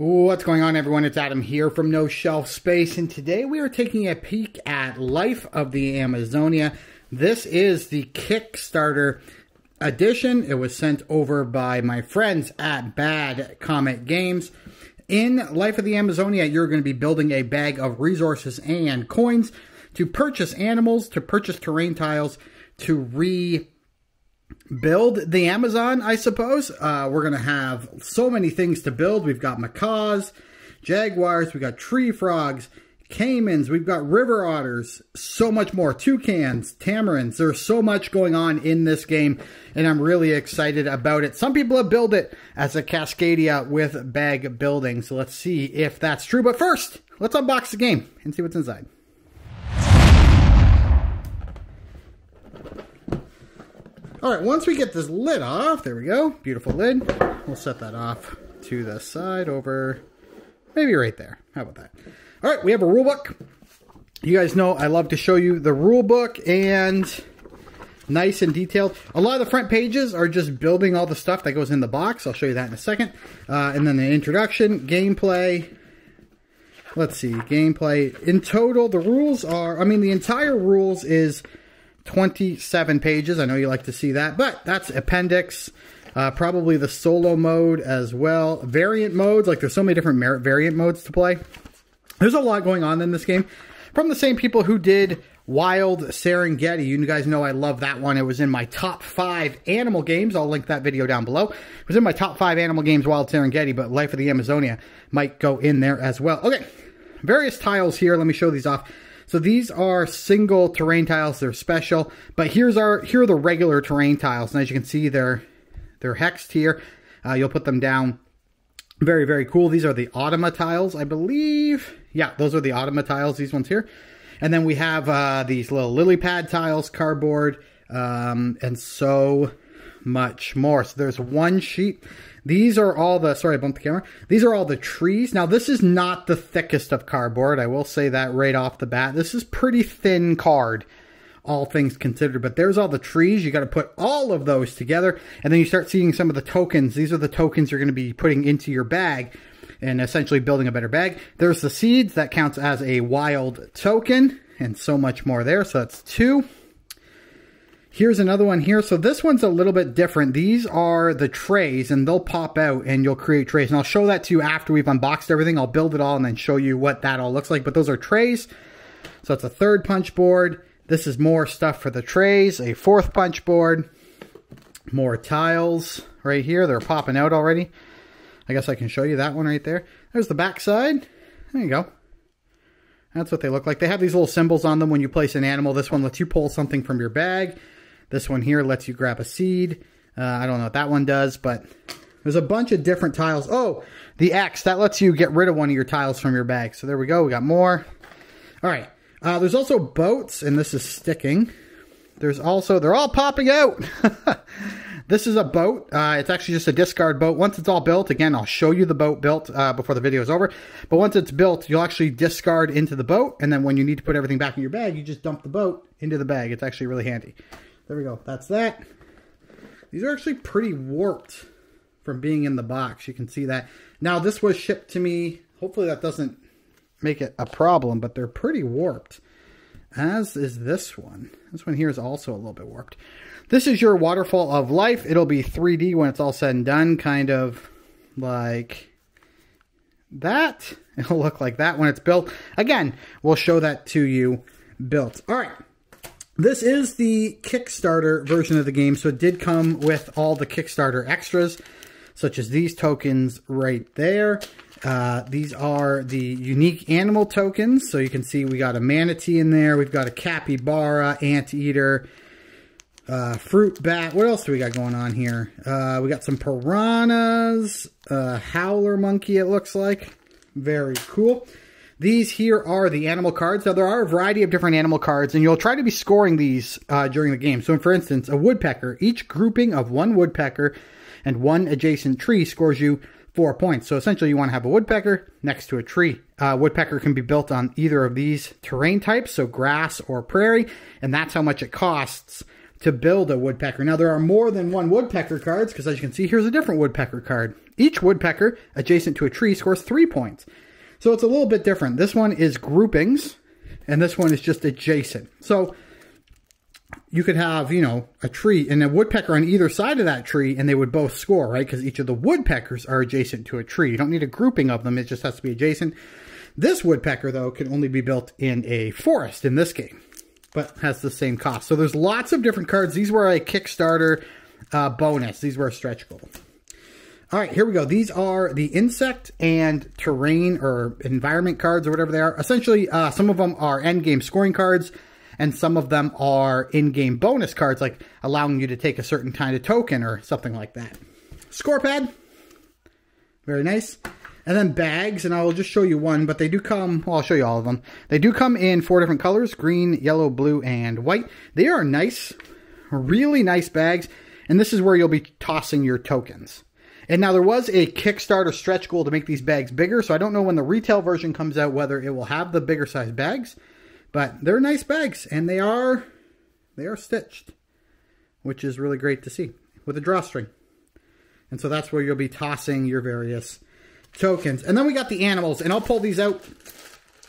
What's going on, everyone? It's Adam here from No Shelf Space, and today we are taking a peek at Life of the Amazonia. This is the Kickstarter edition. It was sent over by my friends at Bad Comet Games. In Life of the Amazonia, you're going to be building a bag of resources and coins to purchase animals, to purchase terrain tiles, to re build the Amazon, I suppose. Uh, we're going to have so many things to build. We've got macaws, jaguars, we've got tree frogs, caimans, we've got river otters, so much more. Toucans, tamarins. There's so much going on in this game, and I'm really excited about it. Some people have built it as a Cascadia with bag building, so let's see if that's true. But first, let's unbox the game and see what's inside. All right, once we get this lid off, there we go, beautiful lid. We'll set that off to the side over, maybe right there. How about that? All right, we have a rule book. You guys know I love to show you the rule book and nice and detailed. A lot of the front pages are just building all the stuff that goes in the box. I'll show you that in a second. Uh, and then the introduction, gameplay. Let's see, gameplay. In total, the rules are, I mean, the entire rules is 27 pages. I know you like to see that, but that's appendix. Uh, probably the solo mode as well. Variant modes, like there's so many different variant modes to play. There's a lot going on in this game. From the same people who did Wild Serengeti. You guys know I love that one. It was in my top five animal games. I'll link that video down below. It was in my top five animal games, Wild Serengeti, but Life of the Amazonia might go in there as well. Okay, various tiles here. Let me show these off. So these are single terrain tiles. They're special. But here's our here are the regular terrain tiles. And as you can see, they're they're hexed here. Uh, you'll put them down. Very, very cool. These are the Automa tiles, I believe. Yeah, those are the Automa tiles, these ones here. And then we have uh, these little lily pad tiles, cardboard, um, and so much more. So there's one sheet. These are all the, sorry, I bumped the camera. These are all the trees. Now, this is not the thickest of cardboard. I will say that right off the bat. This is pretty thin card, all things considered. But there's all the trees. You got to put all of those together. And then you start seeing some of the tokens. These are the tokens you're going to be putting into your bag and essentially building a better bag. There's the seeds. That counts as a wild token and so much more there. So that's two. Here's another one here. So this one's a little bit different. These are the trays and they'll pop out and you'll create trays. And I'll show that to you after we've unboxed everything. I'll build it all and then show you what that all looks like. But those are trays. So it's a third punch board. This is more stuff for the trays. A fourth punch board. More tiles right here. They're popping out already. I guess I can show you that one right there. There's the back side. There you go. That's what they look like. They have these little symbols on them when you place an animal. This one lets you pull something from your bag. This one here lets you grab a seed. Uh, I don't know what that one does, but there's a bunch of different tiles. Oh, the X, that lets you get rid of one of your tiles from your bag. So there we go. We got more. All right. Uh, there's also boats, and this is sticking. There's also, they're all popping out. this is a boat. Uh, it's actually just a discard boat. Once it's all built, again, I'll show you the boat built uh, before the video is over. But once it's built, you'll actually discard into the boat. And then when you need to put everything back in your bag, you just dump the boat into the bag. It's actually really handy. There we go. That's that. These are actually pretty warped from being in the box. You can see that. Now, this was shipped to me. Hopefully that doesn't make it a problem, but they're pretty warped. As is this one. This one here is also a little bit warped. This is your Waterfall of Life. It'll be 3D when it's all said and done, kind of like that. It'll look like that when it's built. Again, we'll show that to you built. All right. This is the Kickstarter version of the game, so it did come with all the Kickstarter extras, such as these tokens right there. Uh, these are the unique animal tokens, so you can see we got a manatee in there, we've got a capybara, anteater, uh, fruit bat. What else do we got going on here? Uh, we got some piranhas, uh, howler monkey it looks like. Very cool. These here are the animal cards. Now, there are a variety of different animal cards, and you'll try to be scoring these uh, during the game. So, for instance, a woodpecker. Each grouping of one woodpecker and one adjacent tree scores you four points. So, essentially, you want to have a woodpecker next to a tree. Uh, woodpecker can be built on either of these terrain types, so grass or prairie, and that's how much it costs to build a woodpecker. Now, there are more than one woodpecker cards, because as you can see, here's a different woodpecker card. Each woodpecker adjacent to a tree scores three points. So it's a little bit different. This one is groupings, and this one is just adjacent. So you could have, you know, a tree and a woodpecker on either side of that tree, and they would both score, right? Because each of the woodpeckers are adjacent to a tree. You don't need a grouping of them, it just has to be adjacent. This woodpecker, though, can only be built in a forest in this game, but has the same cost. So there's lots of different cards. These were a Kickstarter uh, bonus. These were a stretch goal. All right, here we go. These are the insect and terrain or environment cards or whatever they are. Essentially, uh, some of them are end game scoring cards and some of them are in-game bonus cards, like allowing you to take a certain kind of token or something like that. Score pad, very nice. And then bags, and I will just show you one, but they do come, well, I'll show you all of them. They do come in four different colors, green, yellow, blue, and white. They are nice, really nice bags, and this is where you'll be tossing your tokens. And now there was a Kickstarter stretch goal to make these bags bigger, so I don't know when the retail version comes out whether it will have the bigger size bags. But they're nice bags, and they are they are stitched, which is really great to see with a drawstring. And so that's where you'll be tossing your various tokens. And then we got the animals, and I'll pull these out.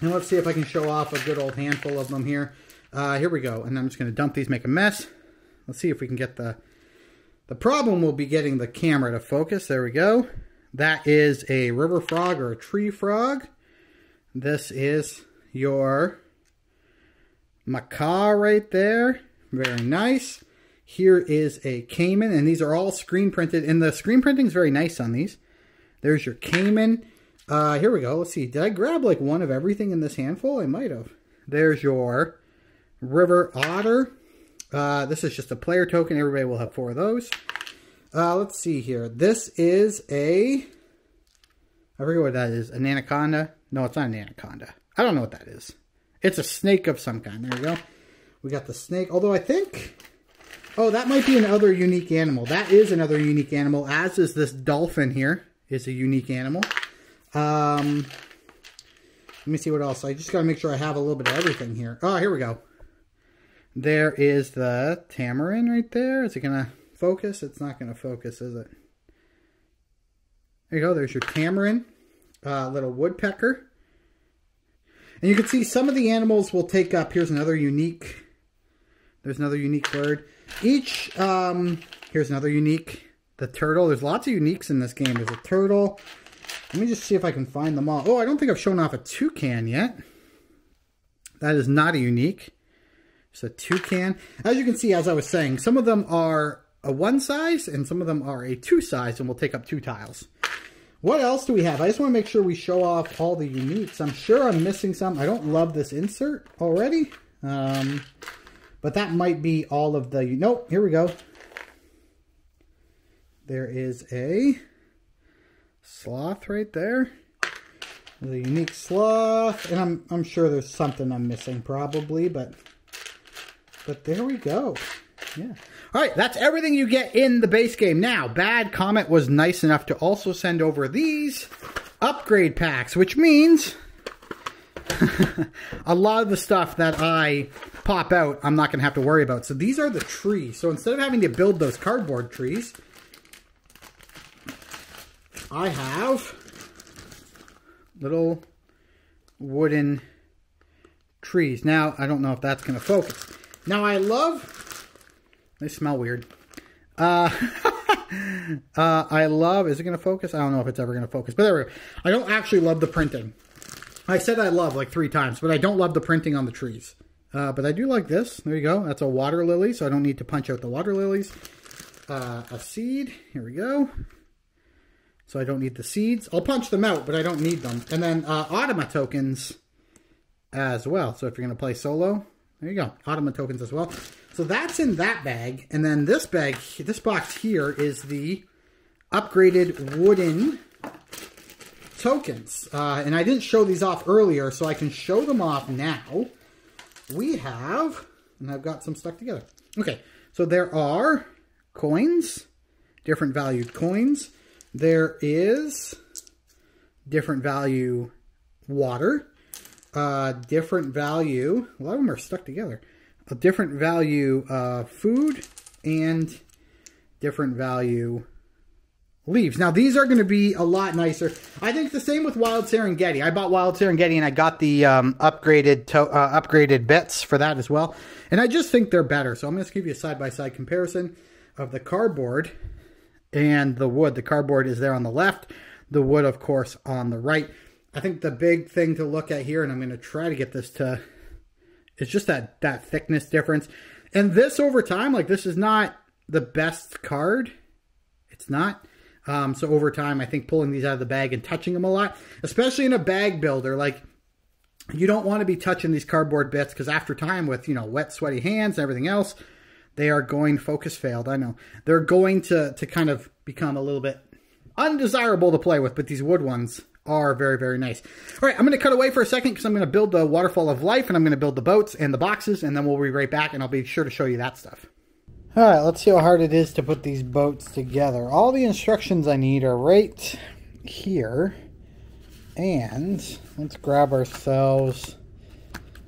And let's see if I can show off a good old handful of them here. Uh, here we go. And I'm just going to dump these, make a mess. Let's see if we can get the... The problem will be getting the camera to focus. There we go. That is a river frog or a tree frog. This is your macaw right there. Very nice. Here is a caiman, and these are all screen printed, and the screen printing is very nice on these. There's your caiman. Uh, here we go. Let's see. Did I grab like one of everything in this handful? I might have. There's your river otter. Uh, this is just a player token. Everybody will have four of those. Uh, let's see here. This is a... I forget what that is. An anaconda? No, it's not an anaconda. I don't know what that is. It's a snake of some kind. There we go. We got the snake. Although I think... Oh, that might be another unique animal. That is another unique animal, as is this dolphin here. Is a unique animal. Um, let me see what else. I just got to make sure I have a little bit of everything here. Oh, here we go. There is the tamarin right there. Is it going to focus? It's not going to focus, is it? There you go. There's your tamarin. Uh, little woodpecker. And you can see some of the animals will take up. Here's another unique. There's another unique bird. Each, um, here's another unique. The turtle. There's lots of uniques in this game. There's a turtle. Let me just see if I can find them all. Oh, I don't think I've shown off a toucan yet. That is not a unique. It's a toucan. As you can see, as I was saying, some of them are a one size and some of them are a two size and will take up two tiles. What else do we have? I just want to make sure we show off all the uniques. I'm sure I'm missing some. I don't love this insert already. Um, but that might be all of the... Nope, here we go. There is a sloth right there. The unique sloth. And I'm, I'm sure there's something I'm missing probably, but... But there we go. Yeah. All right, that's everything you get in the base game. Now, Bad Comet was nice enough to also send over these upgrade packs, which means a lot of the stuff that I pop out, I'm not going to have to worry about. So these are the trees. So instead of having to build those cardboard trees, I have little wooden trees. Now, I don't know if that's going to focus. Now, I love they smell weird. Uh, uh, I love, is it going to focus? I don't know if it's ever going to focus, but there we go. I don't actually love the printing. I said I love like three times, but I don't love the printing on the trees. Uh, but I do like this. There you go. That's a water lily, so I don't need to punch out the water lilies. Uh, a seed. Here we go. So I don't need the seeds. I'll punch them out, but I don't need them. And then uh, Automa tokens as well. So if you're going to play solo, there you go. Automa tokens as well. So that's in that bag. And then this bag, this box here is the upgraded wooden tokens. Uh, and I didn't show these off earlier, so I can show them off now. We have, and I've got some stuck together. Okay, so there are coins, different valued coins. There is different value water, uh, different value, a lot of them are stuck together, a different value uh, food and different value leaves. Now these are going to be a lot nicer. I think the same with Wild Serengeti. I bought Wild Serengeti and I got the um, upgraded uh, upgraded bits for that as well. And I just think they're better. So I'm going to give you a side-by-side -side comparison of the cardboard and the wood. The cardboard is there on the left. The wood, of course, on the right. I think the big thing to look at here, and I'm going to try to get this to, is just that, that thickness difference. And this over time, like this is not the best card. It's not. Um, so over time, I think pulling these out of the bag and touching them a lot, especially in a bag builder, like you don't want to be touching these cardboard bits because after time with, you know, wet, sweaty hands and everything else, they are going, focus failed, I know. They're going to, to kind of become a little bit undesirable to play with, but these wood ones are very, very nice. All right, I'm going to cut away for a second because I'm going to build the Waterfall of Life and I'm going to build the boats and the boxes, and then we'll be right back and I'll be sure to show you that stuff. All right, let's see how hard it is to put these boats together. All the instructions I need are right here. And let's grab ourselves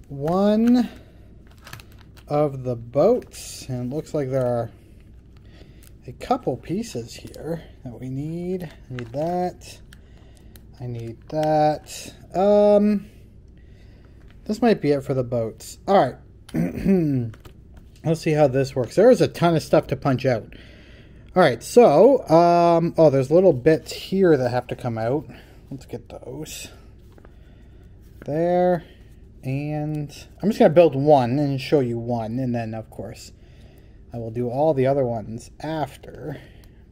one of the boats. And it looks like there are a couple pieces here that we need. I need that. I need that. Um, this might be it for the boats. All right. Let's see how this works. There is a ton of stuff to punch out. All right, so, um, oh, there's little bits here that have to come out. Let's get those. There. And I'm just going to build one and show you one. And then, of course, I will do all the other ones after.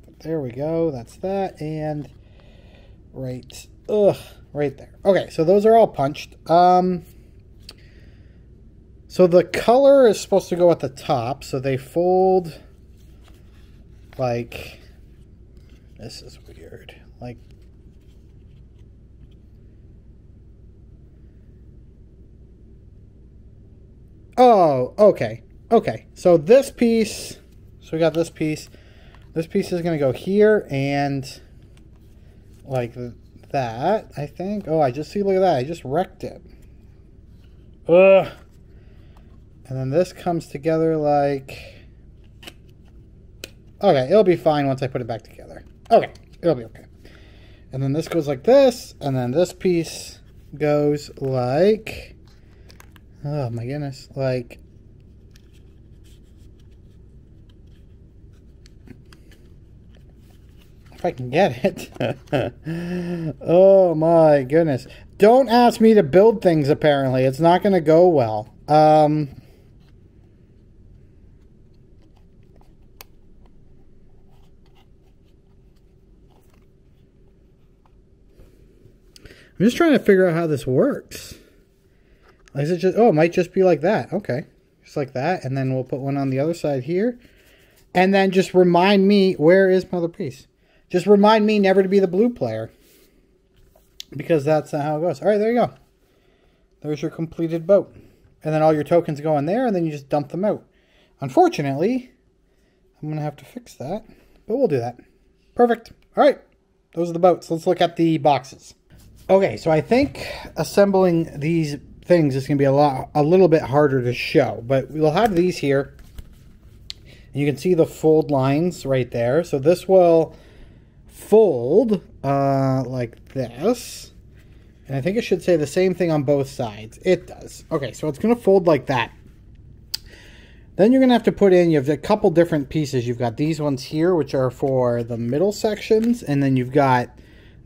But there we go. That's that. And right, ugh, right there. Okay, so those are all punched. Um, so the color is supposed to go at the top. So they fold like, this is weird. Like Oh, okay. Okay. So this piece, so we got this piece. This piece is going to go here and like that, I think. Oh, I just see, look at that. I just wrecked it. Ugh. And then this comes together like... Okay, it'll be fine once I put it back together. Okay, it'll be okay. And then this goes like this, and then this piece goes like... Oh my goodness. Like, if I can get it. oh my goodness. Don't ask me to build things, apparently. It's not going to go well. Um, I'm just trying to figure out how this works. Is it just, oh, it might just be like that. Okay. Just like that. And then we'll put one on the other side here. And then just remind me, where is my other piece? Just remind me never to be the blue player. Because that's how it goes. All right, there you go. There's your completed boat. And then all your tokens go in there, and then you just dump them out. Unfortunately, I'm going to have to fix that. But we'll do that. Perfect. All right. Those are the boats. Let's look at the boxes. Okay, so I think assembling these things is going to be a lot, a little bit harder to show. But we'll have these here. And you can see the fold lines right there. So this will fold uh, like this. And I think it should say the same thing on both sides. It does. Okay, so it's going to fold like that. Then you're going to have to put in, you have a couple different pieces. You've got these ones here, which are for the middle sections. And then you've got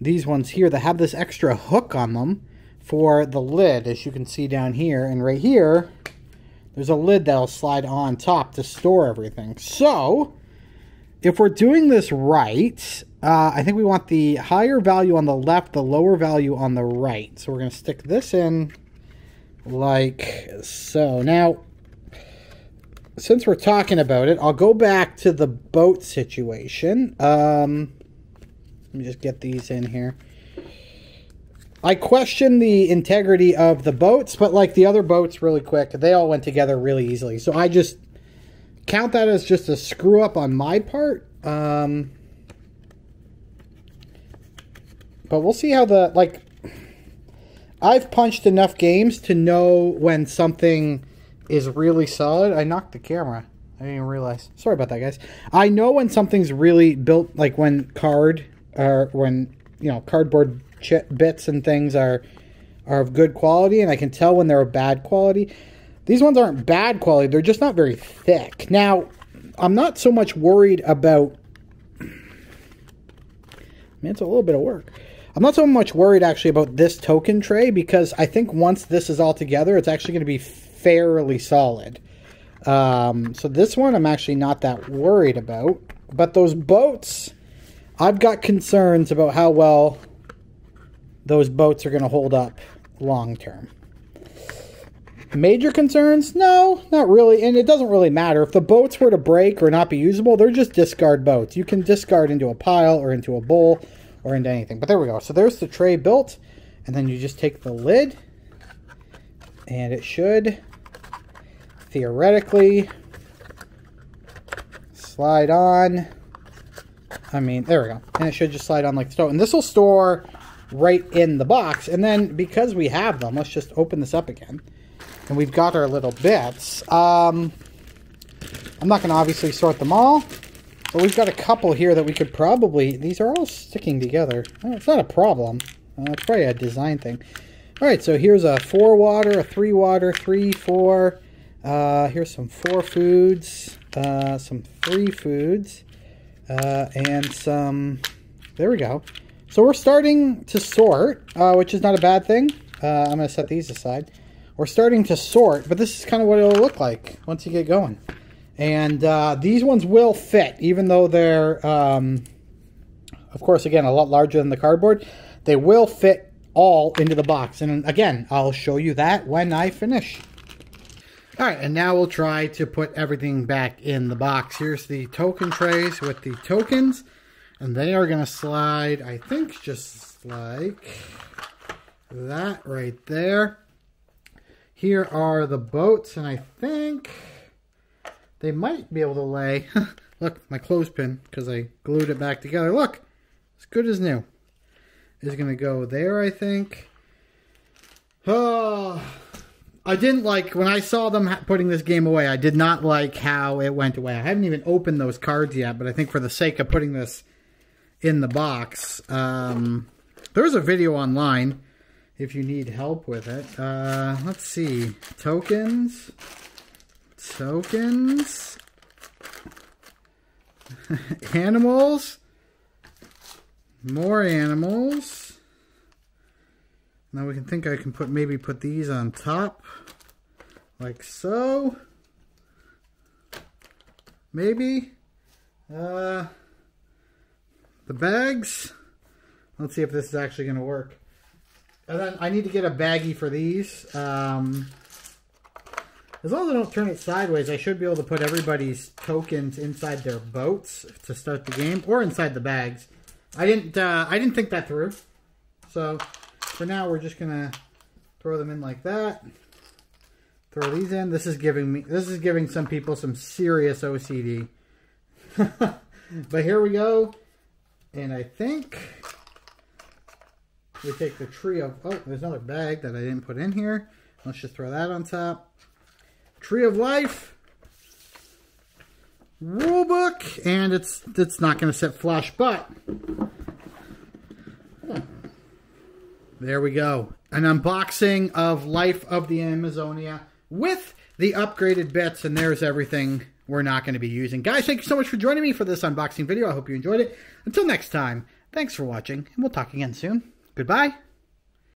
these ones here that have this extra hook on them for the lid, as you can see down here. And right here, there's a lid that'll slide on top to store everything. So, if we're doing this right, uh, I think we want the higher value on the left, the lower value on the right. So we're going to stick this in like so. Now, since we're talking about it, I'll go back to the boat situation. Um, let me just get these in here. I question the integrity of the boats, but like the other boats really quick, they all went together really easily. So I just count that as just a screw up on my part. Um, but we'll see how the, like, I've punched enough games to know when something is really solid. I knocked the camera. I didn't even realize. Sorry about that, guys. I know when something's really built, like when card or when you know cardboard bits and things are are of good quality, and I can tell when they're of bad quality. These ones aren't bad quality; they're just not very thick. Now, I'm not so much worried about. Man, it's a little bit of work. I'm not so much worried actually about this token tray because I think once this is all together, it's actually going to be fairly solid. Um, so this one I'm actually not that worried about. But those boats, I've got concerns about how well those boats are going to hold up long term. Major concerns? No, not really. And it doesn't really matter. If the boats were to break or not be usable, they're just discard boats. You can discard into a pile or into a bowl or into anything. But there we go. So there's the tray built. And then you just take the lid. And it should theoretically slide on. I mean, there we go. And it should just slide on like so. And this will store right in the box. And then because we have them, let's just open this up again. And we've got our little bits. Um, I'm not going to obviously sort them all. But we've got a couple here that we could probably... These are all sticking together. Oh, it's not a problem. Uh, it's probably a design thing. Alright, so here's a 4 water, a 3 water, 3, 4. Uh, here's some 4 foods, uh, some 3 foods, uh, and some... There we go. So we're starting to sort, uh, which is not a bad thing. Uh, I'm going to set these aside. We're starting to sort, but this is kind of what it'll look like once you get going. And uh, these ones will fit, even though they're, um, of course, again, a lot larger than the cardboard. They will fit all into the box. And again, I'll show you that when I finish. All right, and now we'll try to put everything back in the box. Here's the token trays with the tokens. And they are going to slide, I think, just like that right there. Here are the boats, and I think they might be able to lay. Look, my clothespin, because I glued it back together. Look, as good as new. Is going to go there, I think. Oh, I didn't like, when I saw them putting this game away, I did not like how it went away. I haven't even opened those cards yet, but I think for the sake of putting this in the box, um, there's a video online if you need help with it. Uh, let's see. Tokens tokens, animals, more animals. Now we can think I can put maybe put these on top, like so. Maybe. Uh, the bags. Let's see if this is actually going to work. And then I need to get a baggie for these. Um, as long as I don't turn it sideways, I should be able to put everybody's tokens inside their boats to start the game, or inside the bags. I didn't. Uh, I didn't think that through. So for now, we're just gonna throw them in like that. Throw these in. This is giving me. This is giving some people some serious OCD. but here we go, and I think we take the tree of. Oh, there's another bag that I didn't put in here. Let's just throw that on top. Tree of Life rulebook, and it's it's not going to sit flush, but there we go. An unboxing of Life of the Amazonia with the upgraded bits, and there's everything we're not going to be using. Guys, thank you so much for joining me for this unboxing video. I hope you enjoyed it. Until next time, thanks for watching, and we'll talk again soon. Goodbye.